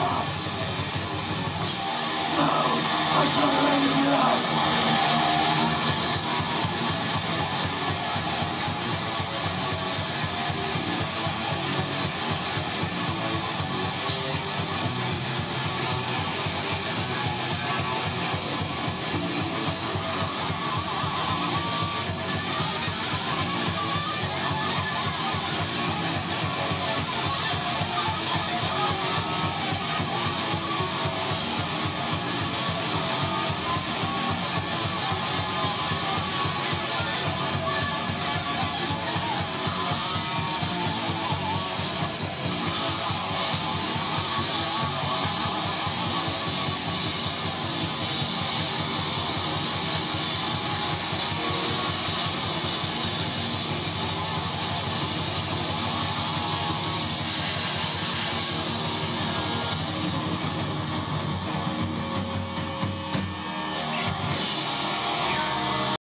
No, I shall live in your life.